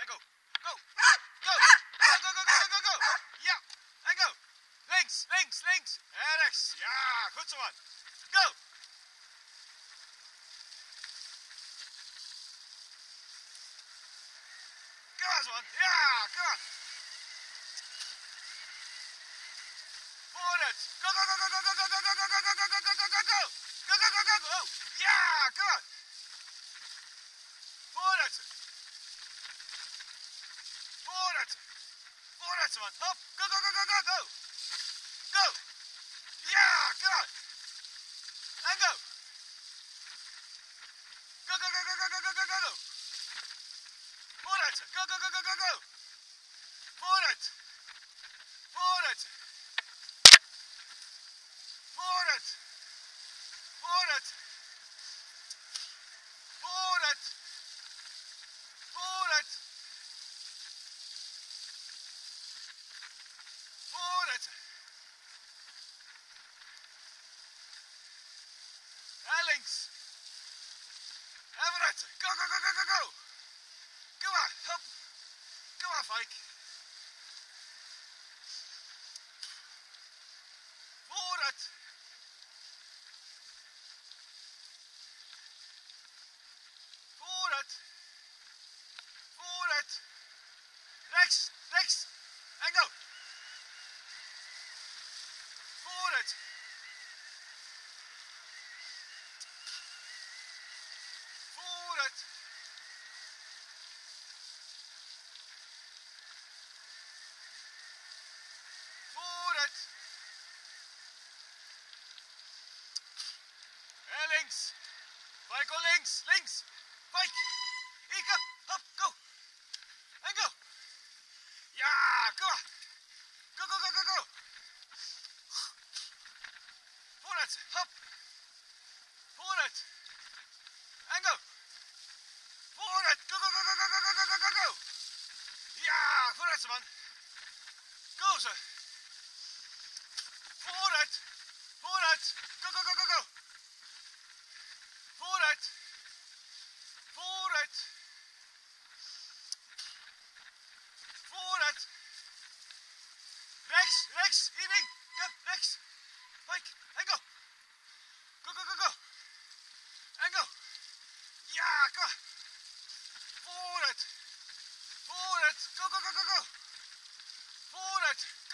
En go. Go. Go. Go, go, go, go, go, go. Ja. En go. Links, links, links. En rechts. Ja, goed zo man. Go. Kom aan, man. Ja, kom aan. Vooruit. Go, go, go, go, go, go, go, go, go, go, go, go, go, go, go, go. Go, go, go, go, go. Oh. Ja, kom aan. Man. Hop. Go, go, go, go, go, go. Go. Kom aan. En go. Go, go, go, go, go, go, go, go, go. Vooruit. Go, go, go, go, go, go. Vooruit. it. Hop.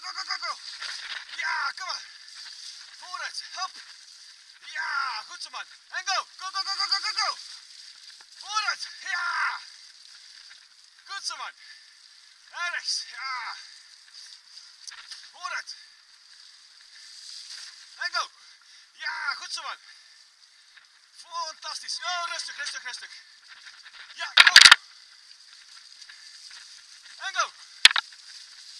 Go, go, go, go. Ja, kom maar. Vooruit. Hop. Ja, goed zo man. En go. Go, go, go, go, go, go, go. Vooruit. Ja. Goed zo man. En rechts. Ja. Vooruit. En go. Ja, goed zo man. Fantastisch. Oh, rustig, rustig, rustig. Ja, go. En. Go,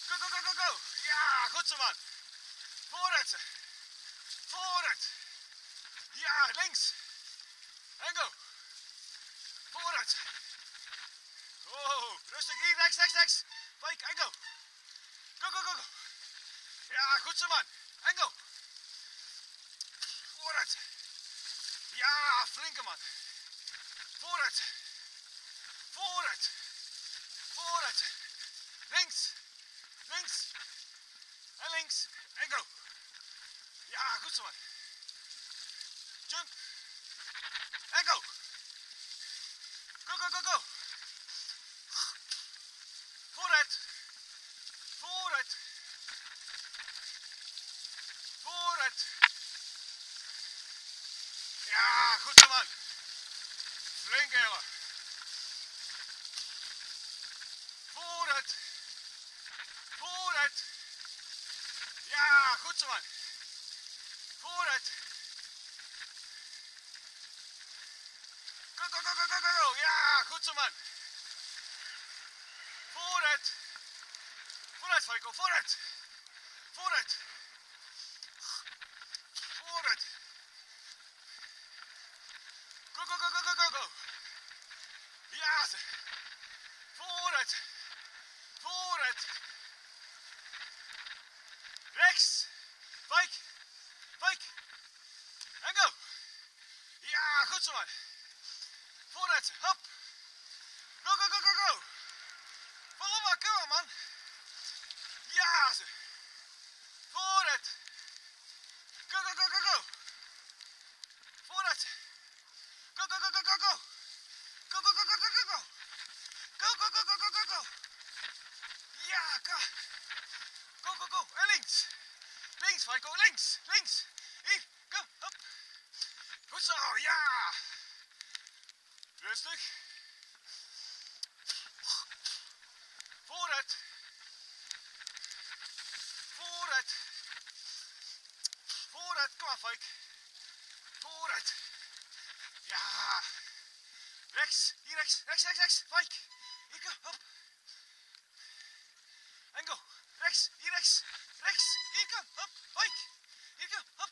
go, go, go, go. Ja, goed zo man. Vooruit. Ja, links. En go. Vooruit. Oh, rustig. Hier, rechts, rechts, rechts. Pike, en go. Go, go, go, go. Ja, goed zo man. En go. Vooruit. Ja, flinke man. Vooruit. Vooruit. Vooruit. Links. Links. En links. En go. Goed zo. Jump. En. Go, Falco, vooruit. Vooruit. Vooruit. Go, go, go, go, go, go, go. Ja. Vooruit. Vooruit. Rechts. Pike. Pike. En go. Ja, goed zo. Vooruit. Hop. Go, go, go, go, go. man. Ja, ze. Vooruit. Go, go, go, go, go. Vooruit. Go, go, go, go, go, go. Go, go, go, go, go, go, go. Go, go, go, go, go, go, go. Ja, go. Go, go. En links. Links, Faiko. Links. Links. Hier. Go. Hop. Goed zo. Ja. Rustig. Vooruit. Vooruit. Vooruit. Kom maar, Fijk. Vooruit. Ja. Rechts. Hier rechts. Rechts, rechts, rechts. Fijk. Hier, kom. Hop. En go. Rechts. Hier rechts. Rechts. Hier, kom. Hop. Fijk. Hier, kom. Hop.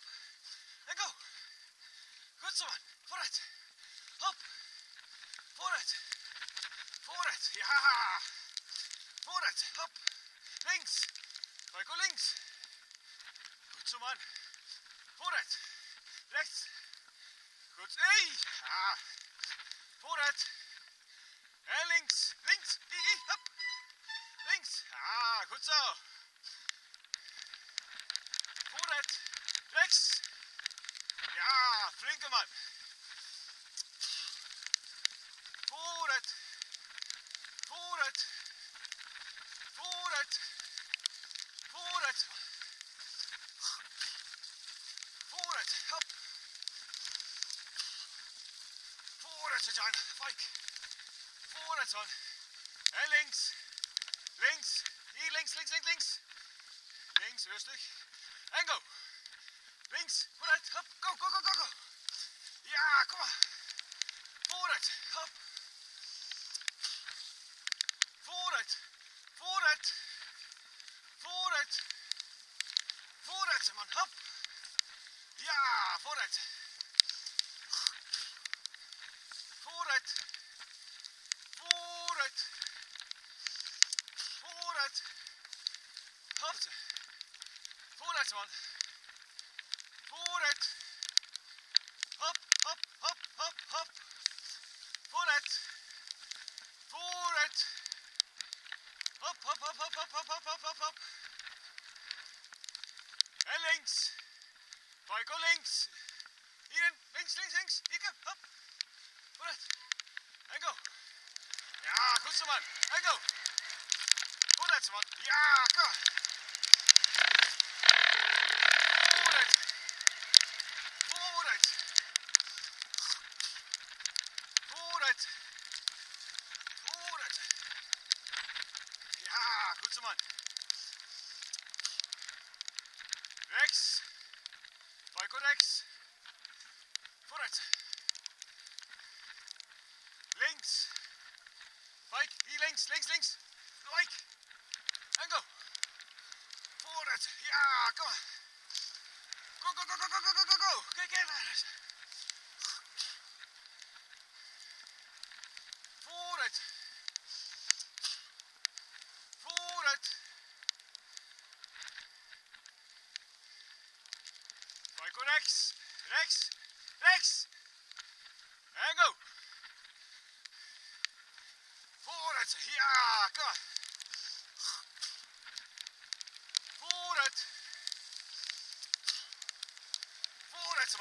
En go. Goed zo, man. Vooruit. Hop. Vooruit. Vooruit. Ja. Vooruit. Hop. Links. Michael links. Goed zo man. Vooruit. Rechts. Goed. Hey. Ja. Vooruit. En links. Links. Hier, hier. Hop. Links. Ja, goed zo. Vooruit. Rechts. Ja, flinke man. Vooruit. Vooruit. Vooruit. Vooruit. Vooruit. Hop. Vooruit, Jan. Fijk. Vooruit, man. En links. Links. Hier, links, links, links, links. Links, rustig. En go. Links. Vooruit. Hop. Go, go, go, go, go. Ja, kom maar. Vooruit. Hop. There you go. Oh, that's one. Yeah, go.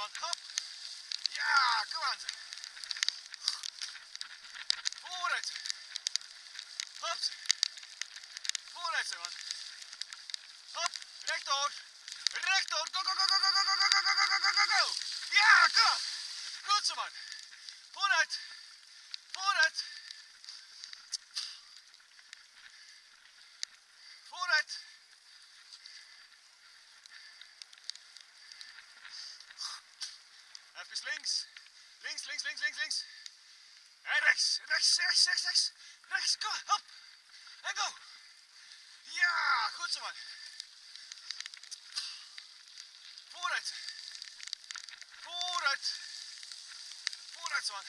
on top Links, links, links, links. En rechts, rechts, rechts, rechts, rechts. Rechts, kom, hop. En go. Ja, goed zo man. Vooruit. Vooruit. Vooruit man.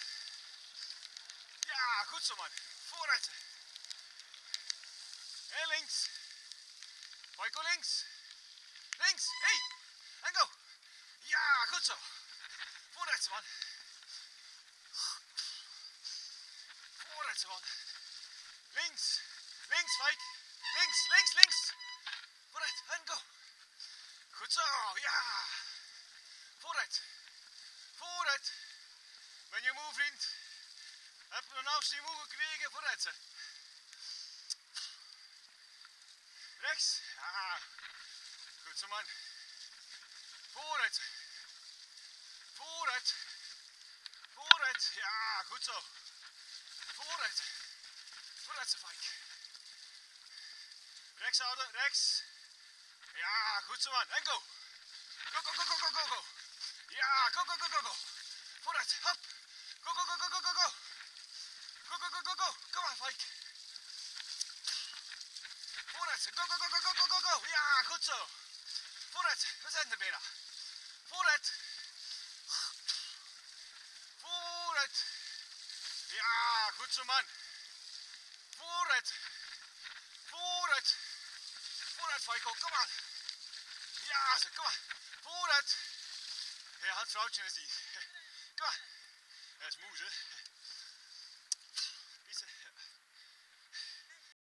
Ja, goed zo man. Vooruit. En links. Michael links. Links. Hey. En go. Ja, goed zo. Vooruit man. langs die moeilijke voor vooruit. Hè. Rechts. Ah, goed zo man. Vooruit. Vooruit. Vooruit. Ja, goed zo. Vooruit. Vooruit, Fike. Rechts houden, rechts. Ja, goed zo man. En go. Go, go, go, go, go, go, go. Ja, go, go, go, go, go. Vooruit, hop. Go, go, go, go, go, go, go. Go, go, go, go. Kom maar, Fike. Vooruit. Go, go, go, go, go, go, go, go. Ja, goed zo. Vooruit. We zijn er bijna. Vooruit. Vooruit. Ja, goed zo, man. Vooruit. Vooruit. Vooruit, Feiko. Kom aan. Ja, zo, kom maar. Vooruit. Ja, het vrouwtje is die. Kom maar. Dat is moe, hè.